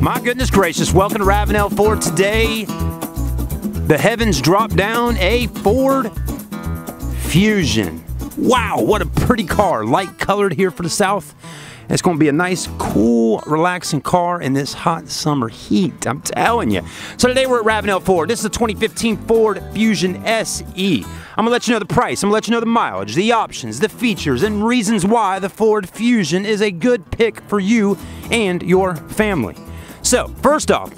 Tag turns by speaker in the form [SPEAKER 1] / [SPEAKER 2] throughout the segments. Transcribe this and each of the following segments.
[SPEAKER 1] My goodness gracious, welcome to Ravenel Ford today. The heavens drop down a Ford Fusion. Wow, what a pretty car. Light colored here for the South. It's going to be a nice, cool, relaxing car in this hot summer heat. I'm telling you. So today we're at Ravenel Ford. This is a 2015 Ford Fusion SE. I'm going to let you know the price. I'm going to let you know the mileage, the options, the features, and reasons why the Ford Fusion is a good pick for you and your family. So, first off,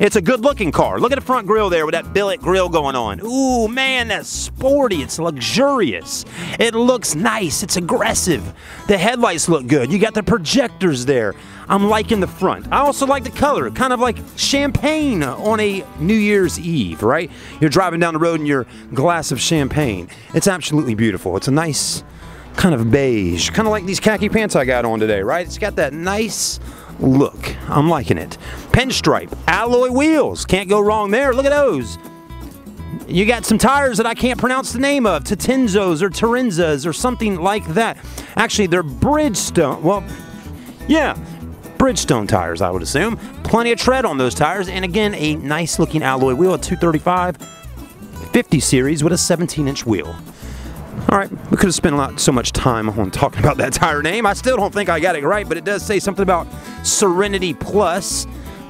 [SPEAKER 1] it's a good looking car. Look at the front grille there with that billet grille going on. Ooh, man, that's sporty. It's luxurious. It looks nice. It's aggressive. The headlights look good. You got the projectors there. I'm liking the front. I also like the color, kind of like champagne on a New Year's Eve, right? You're driving down the road in your glass of champagne. It's absolutely beautiful. It's a nice kind of beige, kind of like these khaki pants I got on today, right? It's got that nice look. I'm liking it. Pinstripe, alloy wheels. Can't go wrong there. Look at those. You got some tires that I can't pronounce the name of, Tatenzos or Terenzas or something like that. Actually, they're Bridgestone. Well, yeah, Bridgestone tires, I would assume. Plenty of tread on those tires, and again, a nice looking alloy wheel, a 235 50 series with a 17 inch wheel. All right, we could have spent a lot, so much time on talking about that tire name. I still don't think I got it right, but it does say something about Serenity Plus.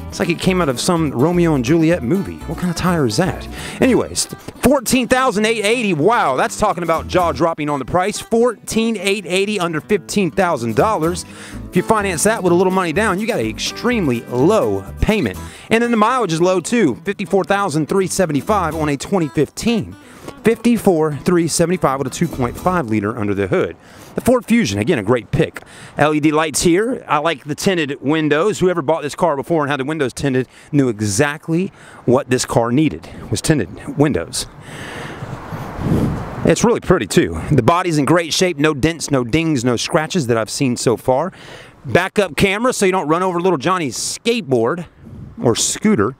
[SPEAKER 1] It's like it came out of some Romeo and Juliet movie. What kind of tire is that? Anyways, 14,880. Wow, that's talking about jaw dropping on the price. 14,880 under $15,000. If you finance that with a little money down, you got an extremely low payment. And then the mileage is low too, 54,375 on a 2015. 54,375 with a 2.5 liter under the hood. The Ford Fusion, again, a great pick. LED lights here. I like the tinted windows. Whoever bought this car before and had the windows tinted knew exactly what this car needed, was tinted windows. It's really pretty too. The body's in great shape, no dents, no dings, no scratches that I've seen so far. Backup camera so you don't run over little Johnny's skateboard or scooter.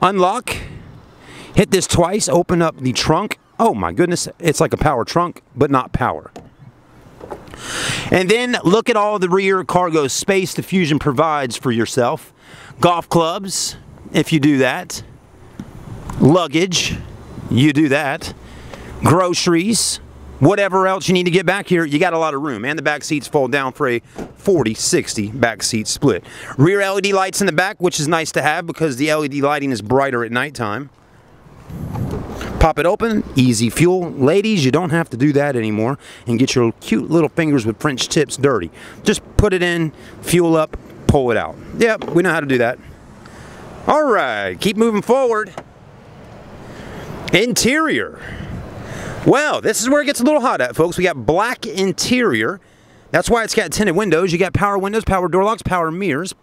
[SPEAKER 1] Unlock, hit this twice, open up the trunk. Oh my goodness, it's like a power trunk, but not power. And then look at all the rear cargo space the Fusion provides for yourself. Golf clubs, if you do that. Luggage, you do that. Groceries, whatever else you need to get back here, you got a lot of room. And the back seats fold down for a 40-60 back seat split. Rear LED lights in the back, which is nice to have because the LED lighting is brighter at nighttime. Pop it open, easy fuel. Ladies, you don't have to do that anymore and get your cute little fingers with French tips dirty. Just put it in, fuel up, pull it out. Yep, we know how to do that. All right, keep moving forward. Interior. Well, this is where it gets a little hot at, folks. We got black interior. That's why it's got tinted windows. You got power windows, power door locks, power mirrors,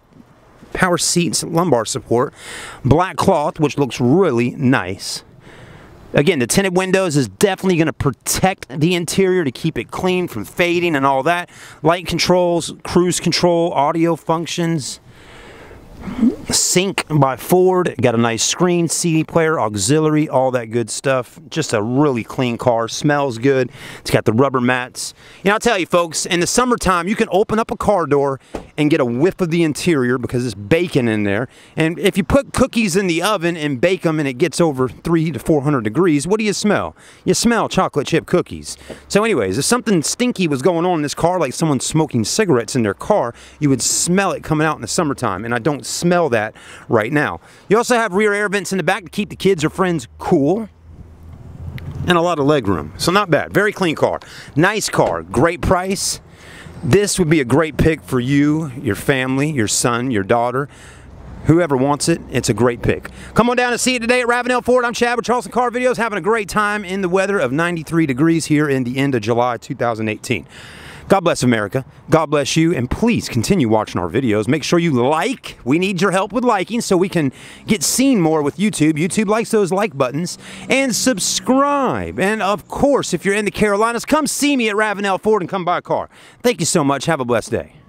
[SPEAKER 1] power seats, lumbar support, black cloth, which looks really nice. Again, the tinted windows is definitely going to protect the interior to keep it clean from fading and all that. Light controls, cruise control, audio functions. Sync by Ford. Got a nice screen, CD player, auxiliary, all that good stuff. Just a really clean car. Smells good. It's got the rubber mats. And I'll tell you folks, in the summertime, you can open up a car door and get a whiff of the interior because it's bacon in there. And if you put cookies in the oven and bake them and it gets over three to 400 degrees, what do you smell? You smell chocolate chip cookies. So anyways, if something stinky was going on in this car, like someone smoking cigarettes in their car, you would smell it coming out in the summertime. And I don't smell that right now. You also have rear air vents in the back to keep the kids or friends cool and a lot of leg room. So not bad. Very clean car. Nice car. Great price. This would be a great pick for you, your family, your son, your daughter. Whoever wants it, it's a great pick. Come on down and see it today at Ravenel Ford. I'm Chad with Charleston Car Videos, having a great time in the weather of 93 degrees here in the end of July 2018. God bless America. God bless you. And please continue watching our videos. Make sure you like. We need your help with liking so we can get seen more with YouTube. YouTube likes those like buttons. And subscribe. And of course, if you're in the Carolinas, come see me at Ravenel Ford and come buy a car. Thank you so much. Have a blessed day.